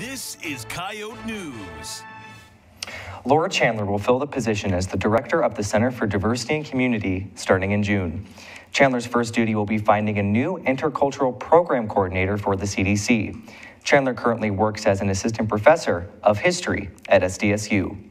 This is Coyote News. Laura Chandler will fill the position as the director of the Center for Diversity and Community starting in June. Chandler's first duty will be finding a new intercultural program coordinator for the CDC. Chandler currently works as an assistant professor of history at SDSU.